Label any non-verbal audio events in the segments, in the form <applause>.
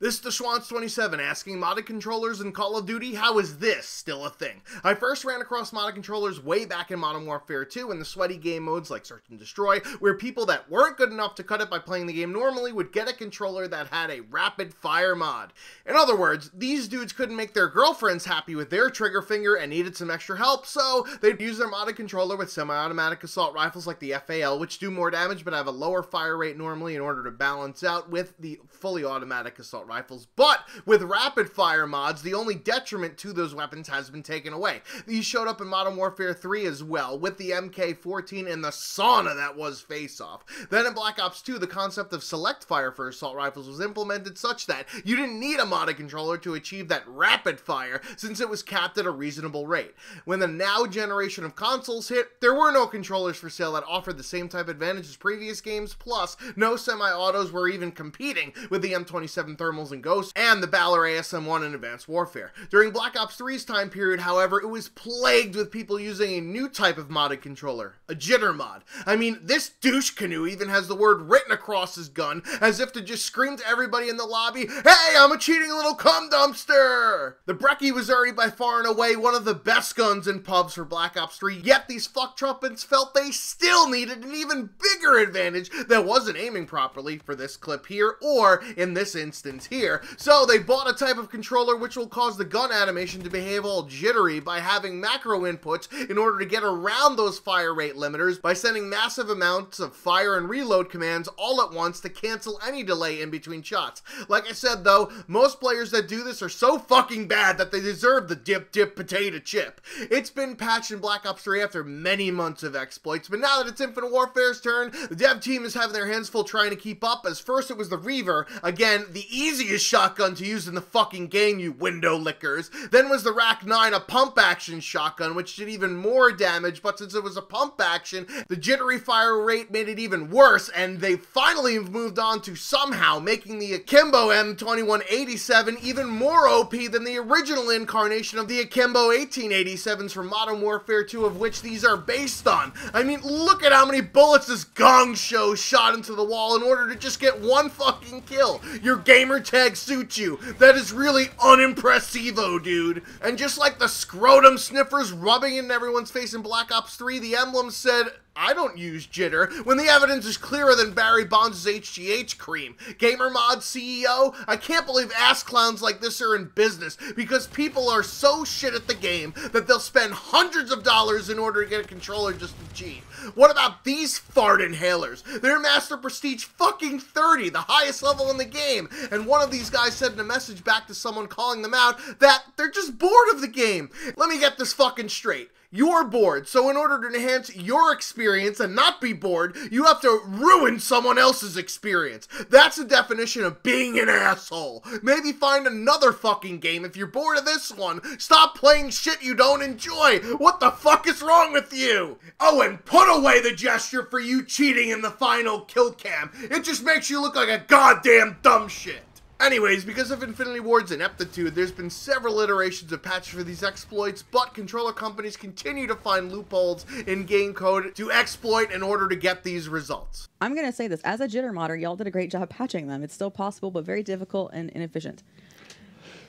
This is the Shwantz27 asking modded controllers in Call of Duty, how is this still a thing? I first ran across modded controllers way back in Modern Warfare 2 in the sweaty game modes like Search and Destroy, where people that weren't good enough to cut it by playing the game normally would get a controller that had a rapid fire mod. In other words, these dudes couldn't make their girlfriends happy with their trigger finger and needed some extra help, so they'd use their modded controller with semi-automatic assault rifles like the FAL, which do more damage but have a lower fire rate normally in order to balance out with the fully automatic assault rifles, but with rapid fire mods, the only detriment to those weapons has been taken away. These showed up in Modern Warfare 3 as well, with the MK14 and the sauna that was Face Off. Then in Black Ops 2, the concept of select fire for assault rifles was implemented such that you didn't need a modded controller to achieve that rapid fire, since it was capped at a reasonable rate. When the now generation of consoles hit, there were no controllers for sale that offered the same type of advantage as previous games, plus no semi-autos were even competing with the M27 and Ghosts and the Valor ASM-1 in Advanced Warfare. During Black Ops 3's time period, however, it was plagued with people using a new type of modded controller, a jitter mod. I mean, this douche canoe even has the word written across his gun, as if to just scream to everybody in the lobby, Hey, I'm a cheating little cum dumpster! The Brecci was already by far and away one of the best guns in pubs for Black Ops 3, yet these fuck trumpets felt they still needed an even bigger advantage that wasn't aiming properly for this clip here, or in this instance here. So they bought a type of controller which will cause the gun animation to behave all jittery by having macro inputs in order to get around those fire rate limiters by sending massive amounts of fire and reload commands all at once to cancel any delay in between shots. Like I said though, most players that do this are so fucking bad that they deserve the dip dip potato chip. It's been patched in Black Ops 3 after many months of exploits, but now that it's Infinite Warfare's turn, the dev team is having their hands full trying to keep up as first it was the Reaver, again, the easiest shotgun to use in the fucking game, you window lickers. Then was the Rack 9, a pump action shotgun, which did even more damage, but since it was a pump action, the jittery fire rate made it even worse, and they finally moved on to somehow making the Akimbo M2187 even more OP than the original incarnation of the Akimbo 1887s from Modern Warfare 2, of which these are based on. I mean, look at how many bullets this gong show shot into the wall in order to just get one fucking kill. Your gamer tag suits you. That is really unimpressivo, dude. And just like the scrotum sniffers rubbing in everyone's face in Black Ops 3, the emblem said, I don't use jitter when the evidence is clearer than Barry Bonds' HGH cream. GamerMod CEO, I can't believe ass clowns like this are in business because people are so shit at the game that they'll spend hundreds of dollars in order to get a controller just to cheat. What about these fart inhalers? They're Master Prestige fucking 30, the highest level in the game. And one of these guys in a message back to someone calling them out that they're just bored of the game. Let me get this fucking straight. You're bored, so in order to enhance your experience and not be bored, you have to ruin someone else's experience. That's the definition of being an asshole. Maybe find another fucking game if you're bored of this one. Stop playing shit you don't enjoy. What the fuck is wrong with you? Oh, and put away the gesture for you cheating in the final kill cam. It just makes you look like a goddamn dumb shit. Anyways, because of Infinity Ward's ineptitude, there's been several iterations of patches for these exploits, but controller companies continue to find loopholes in game code to exploit in order to get these results. I'm going to say this as a jitter modder, y'all did a great job patching them. It's still possible, but very difficult and inefficient.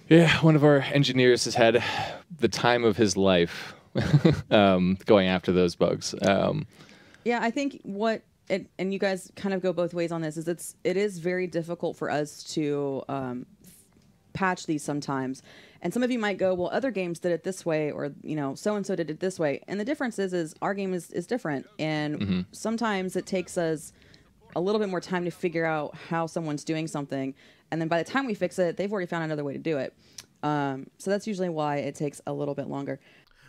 Yeah, one of our engineers has had the time of his life <laughs> um, going after those bugs. Um, yeah, I think what it, and you guys kind of go both ways on this is it's it is very difficult for us to um, patch these sometimes. And some of you might go well other games did it this way or you know so and so did it this way. And the difference is is our game is, is different. And mm-hmm. sometimes it takes us a little bit more time to figure out how someone's doing something. And then by the time we fix it they've already found another way to do it. Um, so that's usually why it takes a little bit longer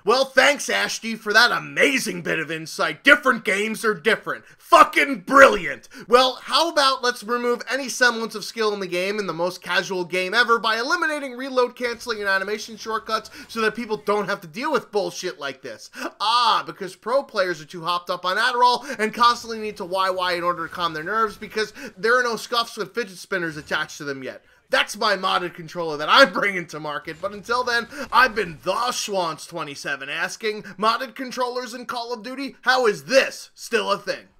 well, thanks, Ashty, for that amazing bit of insight. Different games are different. Fucking brilliant. Well, how about let's remove any semblance of skill in the game in the most casual game ever by eliminating reload canceling and animation shortcuts so that people don't have to deal with bullshit like this. Ah, because pro players are too hopped up on Adderall and constantly need to YY in order to calm their nerves because there are no SCUFs with fidget spinners attached to them yet. That's my modded controller that I'm bringing to market. But until then, I've been the Shwantz27 asking modded controllers in Call of Duty, how is this still a thing?